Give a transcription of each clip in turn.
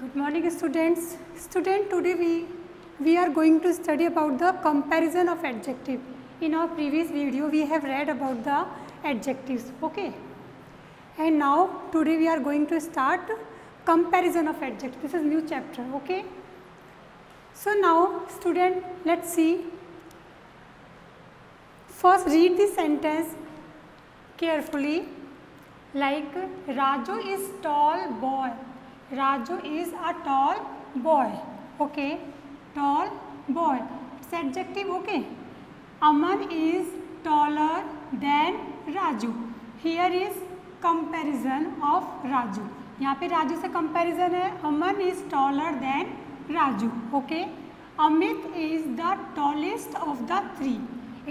Good morning students. Student today we, we are going to study about the comparison of adjective. In our previous video we have read about the adjectives. Okay. And now today we are going to start comparison of adjective. This is new chapter. Okay. So now student let's see. First read the sentence carefully like Raju is tall boy. Raju is a tall boy. Okay, tall boy. It's adjective. Okay. Aman is taller than Raju. Here is comparison of Raju. यहाँ पे राजू से comparison है Aman is taller than Raju okay Amit is the tallest of the three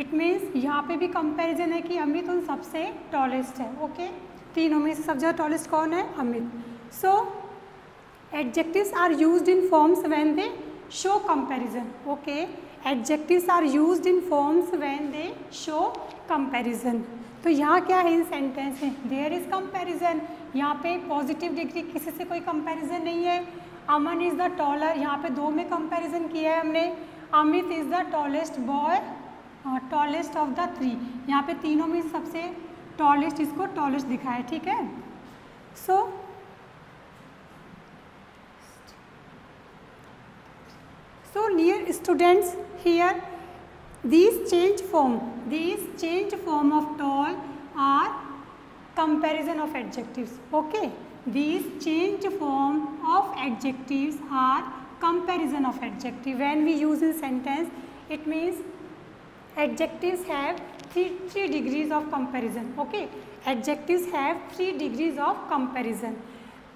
it means यहाँ पे भी comparison है कि अमित उन सबसे टॉलेस्ट है ओके okay? तीनों में से सबसे ज़्यादा टॉलेस्ट कौन है अमित सो so, adjectives are used in forms when they show comparison okay adjectives are used in forms when they show comparison तो यहाँ क्या है इन सेंटेंस में देयर इज़ कंपेरिजन यहाँ पे पॉजिटिव डिग्री किसी से कोई कंपेरिजन नहीं है अमन इज़ द टॉलर यहाँ पे दो में कंपेरिजन किया है हमने Amit is the tallest boy tallest of the three यहाँ पे तीनों में सबसे टॉलेस्ट इसको टॉलेस्ट दिखाया ठीक है so so, students here these change form these change form of tall are comparison of adjectives okay these change form of adjectives are comparison of adjective when we use in sentence it means adjectives have three, three degrees of comparison okay adjectives have three degrees of comparison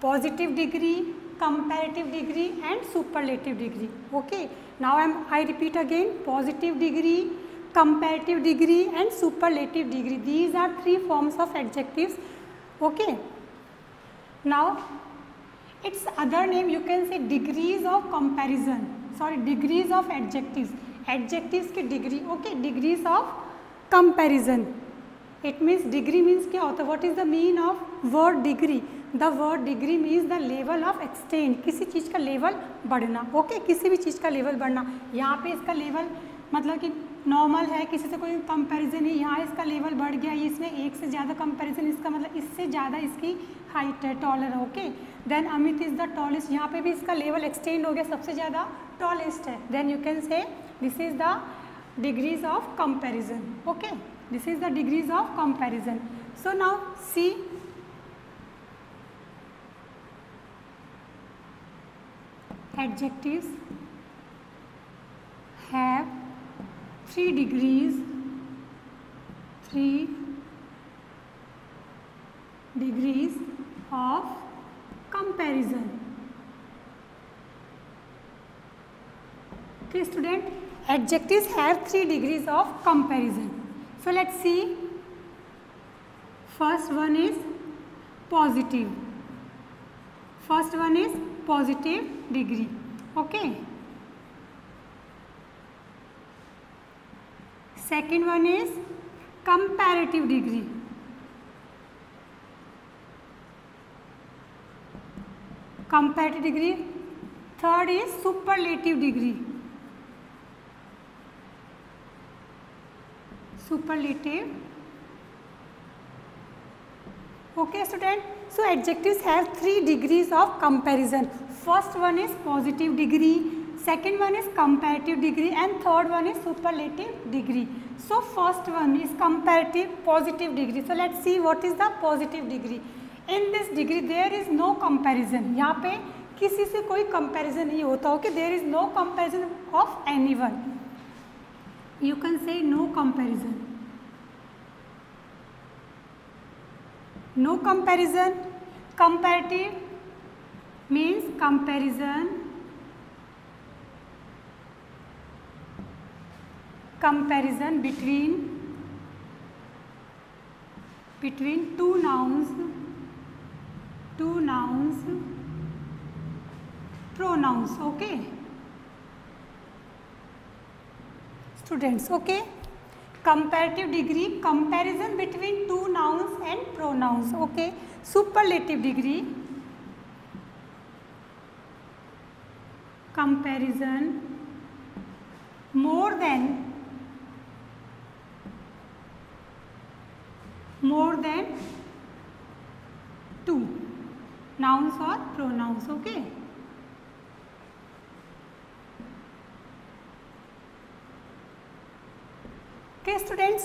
positive degree comparative degree and superlative degree. Okay. Now I am I repeat again positive degree, comparative degree and superlative degree. These are three forms of adjectives. Okay. Now its other name you can say degrees of comparison. Sorry degrees of adjectives. Adjectives की degree. Okay. Degrees of comparison. It means degree means क्या होता है? What is the mean of word degree? The word degree means the level of extend किसी चीज़ का level बढ़ना okay okay? किसी भी चीज़ का लेवल बढ़ना यहाँ पे इसका लेवल मतलब कि नॉर्मल है किसी से कोई कंपैरिजन ही यहाँ इसका लेवल बढ़ गया इसमें एक से ज़्यादा कंपैरिजन इसका मतलब इससे ज़्यादा इसकी हाइट है टॉलर है okay then Amit is the tallest यहाँ पे भी इसका लेवल एक्सटेंड हो गया सबसे ज़्यादा टॉलेस्ट है then you can say this is the degrees of comparison okay this is the degrees of comparison so now see adjectives have three degrees three degrees of comparison okay student adjectives have three degrees of comparison so let's see first one is positive first one is positive degree okay second one is comparative degree comparative degree third is superlative degree superlative okay student so adjectives have three degrees of comparison first one is positive degree second one is comparative degree and third one is superlative degree so first one is comparative positive degree so let see what is the positive degree in this degree there is no comparison यहाँ पे किसी से कोई comparison नहीं होता हो कि there is no comparison of any one you can say no comparison no comparison comparative means comparison comparison between between two nouns two nouns pronouns okay students okay Comparative degree, comparison between two nouns and pronouns. Okay. Superlative degree, comparison, more than two nouns or pronouns. Okay. Okay students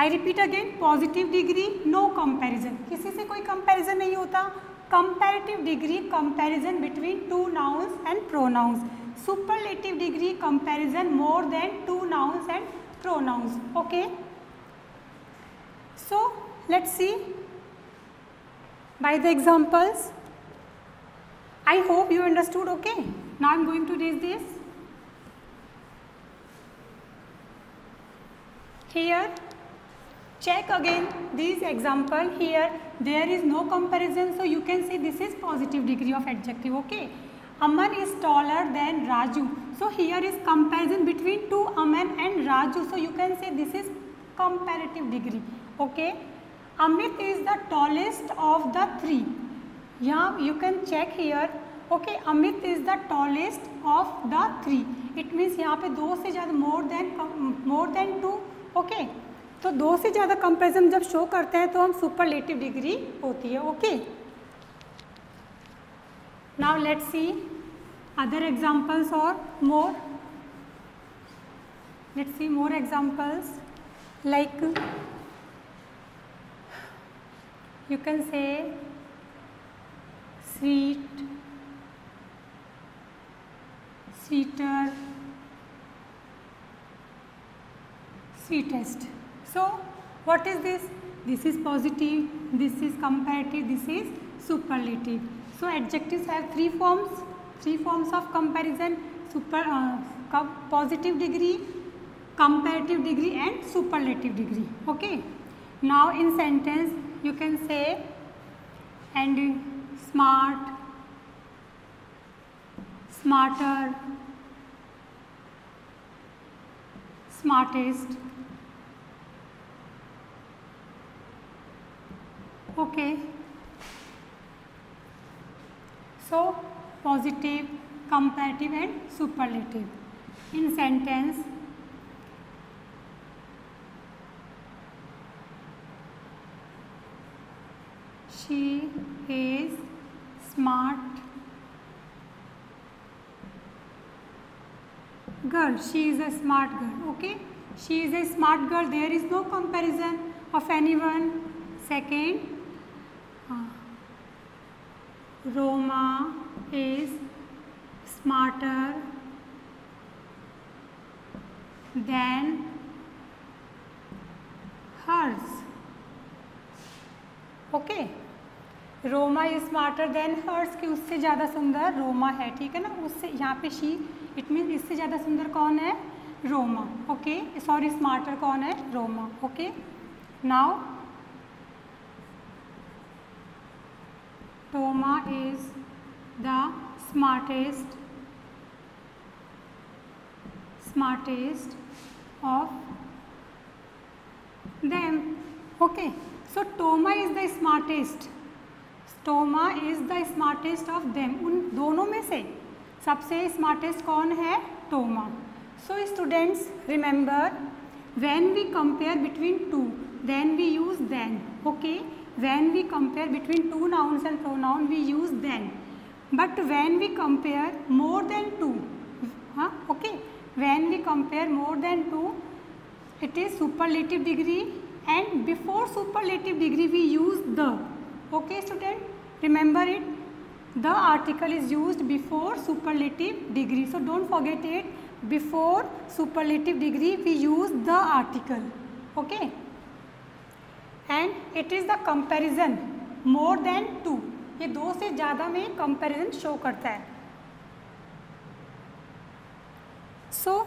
I repeat again positive degree no comparison किसी से कोई comparison नहीं होता comparative degree comparison between two nouns and pronouns superlative degree comparison more than two nouns and pronouns okay so let see by the examples I hope you understood okay now am going to this this here check again this example here there is no comparison so you can say this is positive degree of adjective okay aman is taller than raju so here is comparison between two aman and raju so you can say this is comparative degree okay Amit is the tallest of the three. Yeah, you can check here. Okay, Amit is the tallest of the three. It means यहाँ पे दो से ज़्यादा more than more than two. Okay तो दो से ज़्यादा comparison जब शो करते हैं तो हम सुपरलेटिव डिग्री होती है okay now let see other examples और more let see more examples like you can say sweet sweeter test. So, what is this? This is positive, this is comparative, this is superlative. So, adjectives have 3 forms, 3 forms of comparison, super, uh, positive degree, comparative degree and superlative degree. Okay. Now, in sentence you can say and smart, smarter, smartest okay so positive comparative and superlative in sentence she is smart girl she is a smart girl okay she is a smart girl there is no comparison of anyone second Roma is smarter than hers. Okay. Roma is smarter than hers कि उससे ज़्यादा सुंदर रोमा है ठीक है ना उससे यहाँ पे शी इट मीन इससे ज़्यादा सुंदर कौन है रोमा ओके सॉरी स्मार्टर कौन है Roma okay now Toma is the smartest smartest of them okay so toma is the smartest toma is the smartest of them un dono mein se sabse smartest kaun hai toma so students remember when we compare between two then we use then okay when we compare between two nouns and pronoun we use then but when we compare more than two huh? okay when we compare more than two it is superlative degree and before superlative degree we use the okay student remember it the article is used before superlative degree so don't forget it before superlative degree we use the article okay and it is the comparison more than two ये दो से ज़्यादा में comparison show करता है so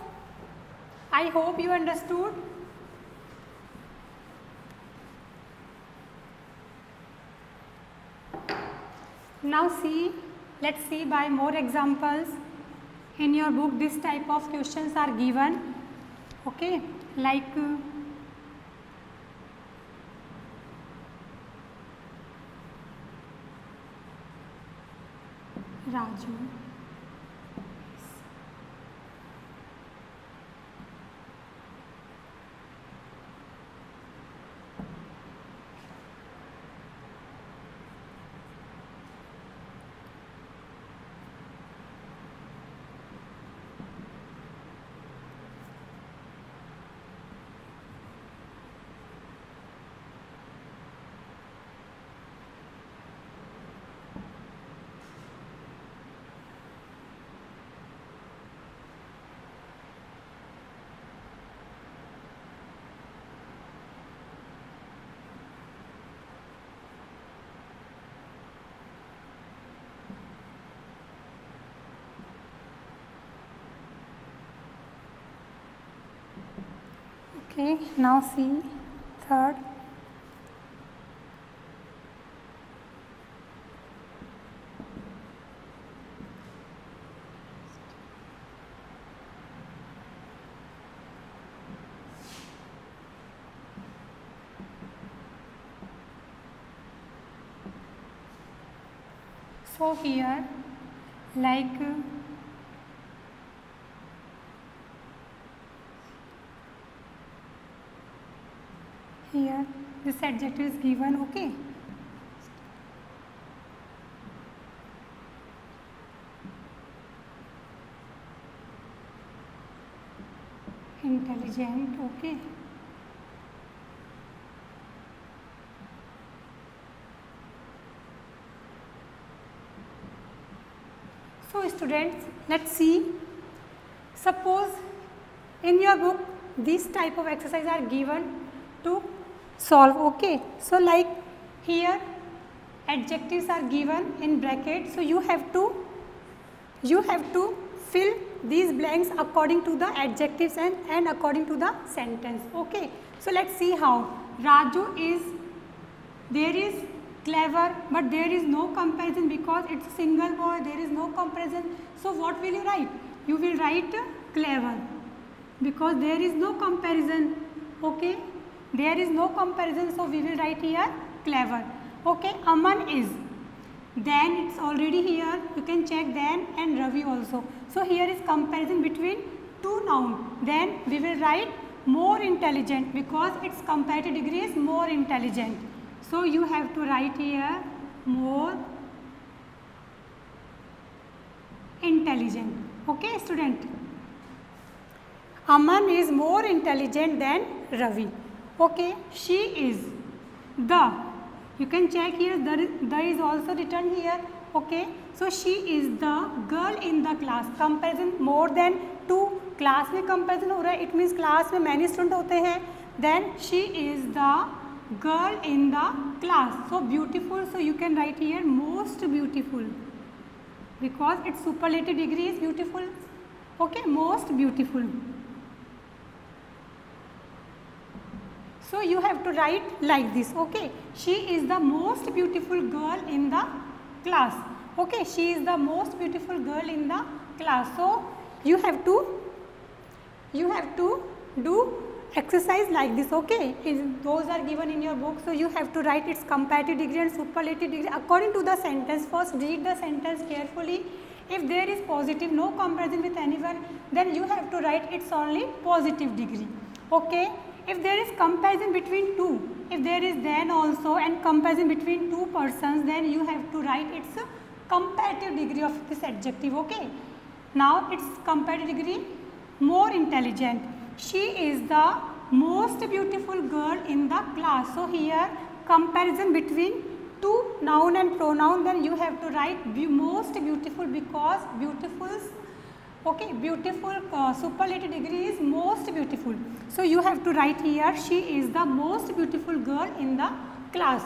I hope you understood now see let's see by more examples in your book this type of questions are given okay like uh, Raju okay now see third so here like this adjective is given okay intelligent okay so students let's see suppose in your book these type of exercise are given solve okay so like here adjectives are given in bracket so you have to you have to fill these blanks according to the adjectives and, and according to the sentence okay so let's see how raju is there is clever but there is no comparison because it's single boy. there is no comparison so what will you write you will write clever because there is no comparison okay there is no comparison so we will write here clever. Okay, Aman is. Then it's already here. You can check then and Ravi also. So here is comparison between two noun. Then we will write more intelligent because its comparative degree is more intelligent. So you have to write here more intelligent. Okay student. Aman is more intelligent than Ravi. okay she is the you can check here the, the is also written here okay so she is the girl in the class comparison more than two class mein comparison ho raha है it means class mein many student hote hain then she is the girl in the class so beautiful so you can write here most beautiful because its superlative degree is beautiful okay most beautiful So you have to write like this, okay. She is the most beautiful girl in the class, okay. She is the most beautiful girl in the class. So you have to, you have to do exercise like this, okay. It, those are given in your book. So you have to write its comparative degree and superlative degree according to the sentence. First read the sentence carefully. If there is positive, no comparison with anyone, then you have to write its only positive degree, okay. If there is comparison between two, if there is then also and comparison between two persons, then you have to write its comparative degree of this adjective, okay. Now, its comparative degree, more intelligent. She is the most beautiful girl in the class. So, here comparison between two noun and pronoun, then you have to write be most beautiful because beautifuls okay beautiful uh, superlative degree is most beautiful so you have to write here she is the most beautiful girl in the class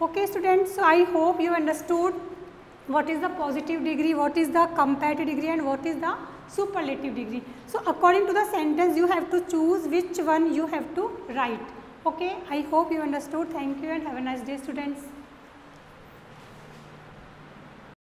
okay students so i hope you understood what is the positive degree what is the comparative degree and what is the superlative degree so according to the sentence you have to choose which one you have to write okay i hope you understood thank you and have a nice day students